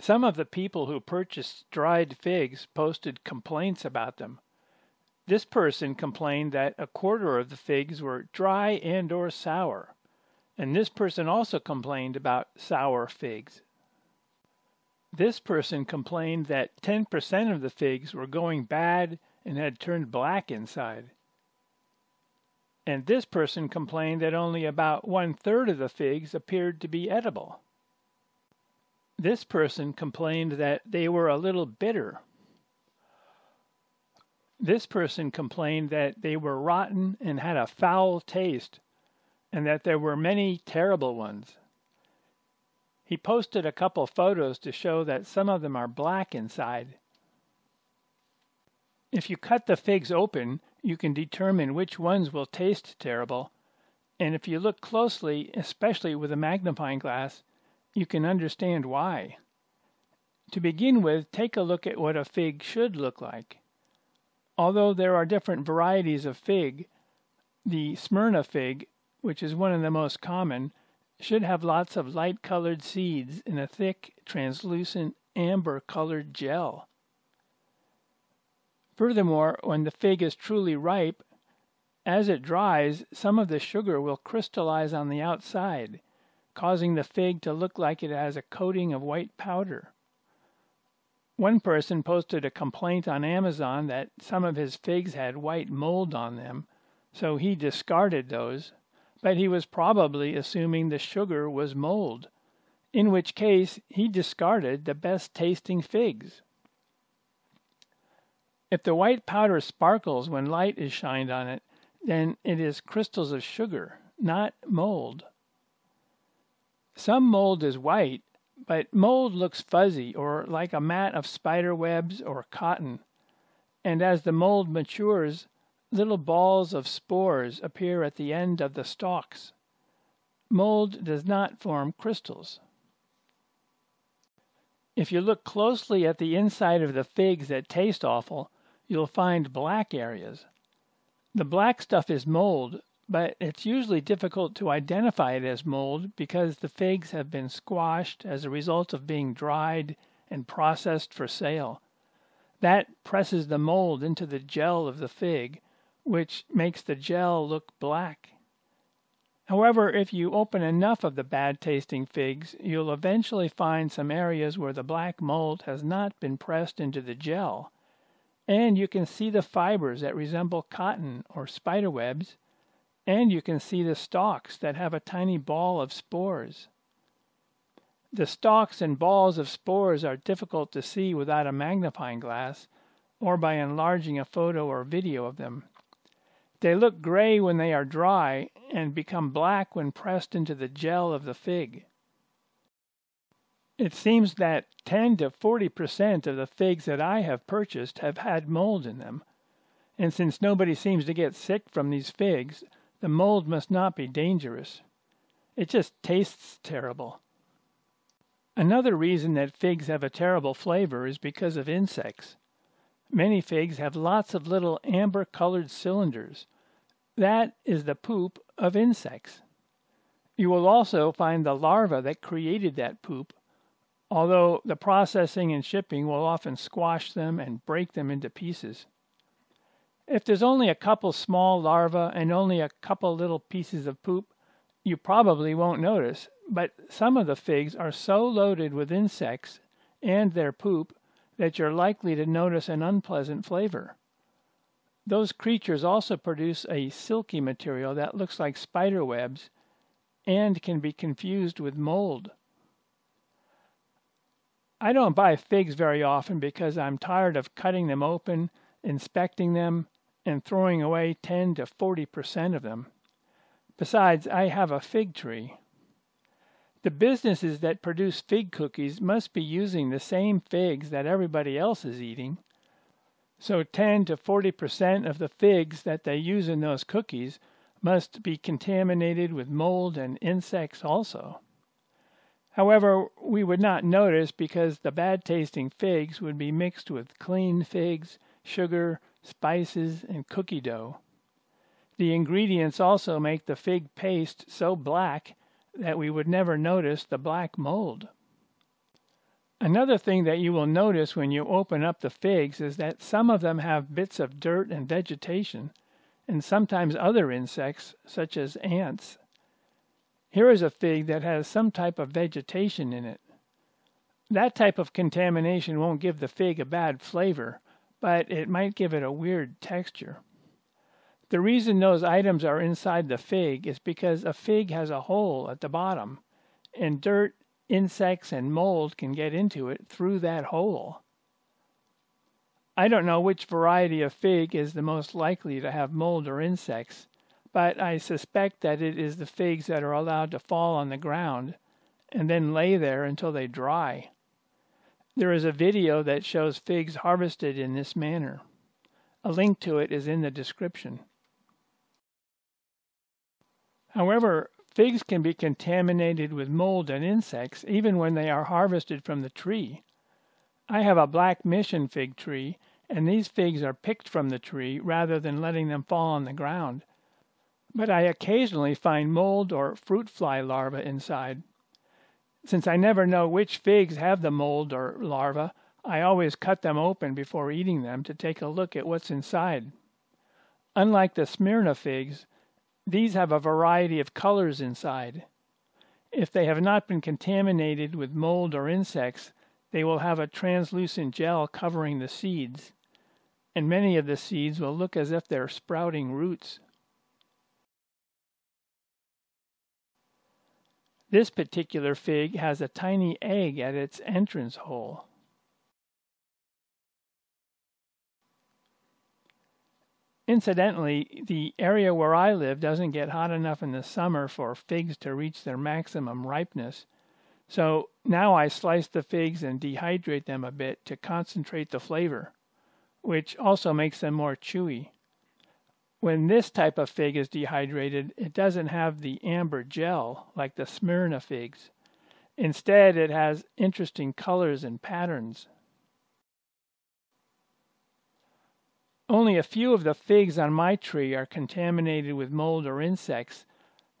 Some of the people who purchased dried figs posted complaints about them. This person complained that a quarter of the figs were dry and or sour, and this person also complained about sour figs. This person complained that 10% of the figs were going bad and had turned black inside. And this person complained that only about one third of the figs appeared to be edible. This person complained that they were a little bitter. This person complained that they were rotten and had a foul taste, and that there were many terrible ones. He posted a couple photos to show that some of them are black inside. If you cut the figs open, you can determine which ones will taste terrible, and if you look closely, especially with a magnifying glass, you can understand why. To begin with, take a look at what a fig should look like. Although there are different varieties of fig, the Smyrna fig, which is one of the most common, should have lots of light colored seeds in a thick, translucent, amber colored gel. Furthermore, when the fig is truly ripe, as it dries, some of the sugar will crystallize on the outside, causing the fig to look like it has a coating of white powder. One person posted a complaint on Amazon that some of his figs had white mold on them, so he discarded those but he was probably assuming the sugar was mold, in which case he discarded the best tasting figs. If the white powder sparkles when light is shined on it, then it is crystals of sugar, not mold. Some mold is white, but mold looks fuzzy or like a mat of spider webs or cotton, and as the mold matures, Little balls of spores appear at the end of the stalks. Mold does not form crystals. If you look closely at the inside of the figs that taste awful, you'll find black areas. The black stuff is mold, but it's usually difficult to identify it as mold because the figs have been squashed as a result of being dried and processed for sale. That presses the mold into the gel of the fig, which makes the gel look black. However, if you open enough of the bad tasting figs, you'll eventually find some areas where the black mold has not been pressed into the gel, and you can see the fibers that resemble cotton or spider webs, and you can see the stalks that have a tiny ball of spores. The stalks and balls of spores are difficult to see without a magnifying glass or by enlarging a photo or video of them. They look gray when they are dry and become black when pressed into the gel of the fig. It seems that 10 to 40 percent of the figs that I have purchased have had mold in them, and since nobody seems to get sick from these figs, the mold must not be dangerous. It just tastes terrible. Another reason that figs have a terrible flavor is because of insects. Many figs have lots of little amber colored cylinders. That is the poop of insects. You will also find the larva that created that poop, although the processing and shipping will often squash them and break them into pieces. If there's only a couple small larvae and only a couple little pieces of poop, you probably won't notice, but some of the figs are so loaded with insects and their poop that you're likely to notice an unpleasant flavor. Those creatures also produce a silky material that looks like spider webs and can be confused with mold. I don't buy figs very often because I'm tired of cutting them open, inspecting them, and throwing away 10 to 40 percent of them. Besides, I have a fig tree. The businesses that produce fig cookies must be using the same figs that everybody else is eating. So 10 to 40 percent of the figs that they use in those cookies must be contaminated with mold and insects also. However, we would not notice because the bad tasting figs would be mixed with clean figs, sugar, spices, and cookie dough. The ingredients also make the fig paste so black that we would never notice the black mold. Another thing that you will notice when you open up the figs is that some of them have bits of dirt and vegetation, and sometimes other insects, such as ants. Here is a fig that has some type of vegetation in it. That type of contamination won't give the fig a bad flavor, but it might give it a weird texture. The reason those items are inside the fig is because a fig has a hole at the bottom, and dirt insects and mold can get into it through that hole. I don't know which variety of fig is the most likely to have mold or insects, but I suspect that it is the figs that are allowed to fall on the ground and then lay there until they dry. There is a video that shows figs harvested in this manner. A link to it is in the description. However, Figs can be contaminated with mold and insects even when they are harvested from the tree. I have a black mission fig tree, and these figs are picked from the tree rather than letting them fall on the ground. But I occasionally find mold or fruit fly larvae inside. Since I never know which figs have the mold or larva, I always cut them open before eating them to take a look at what's inside. Unlike the Smyrna figs, these have a variety of colors inside. If they have not been contaminated with mold or insects, they will have a translucent gel covering the seeds, and many of the seeds will look as if they're sprouting roots. This particular fig has a tiny egg at its entrance hole. Incidentally, the area where I live doesn't get hot enough in the summer for figs to reach their maximum ripeness. So now I slice the figs and dehydrate them a bit to concentrate the flavor, which also makes them more chewy. When this type of fig is dehydrated, it doesn't have the amber gel like the Smyrna figs. Instead, it has interesting colors and patterns. Only a few of the figs on my tree are contaminated with mold or insects,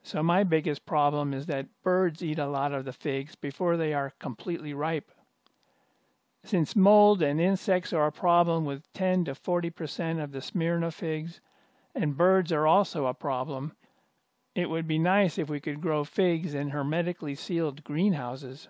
so my biggest problem is that birds eat a lot of the figs before they are completely ripe. Since mold and insects are a problem with 10 to 40 percent of the Smyrna figs, and birds are also a problem, it would be nice if we could grow figs in hermetically sealed greenhouses.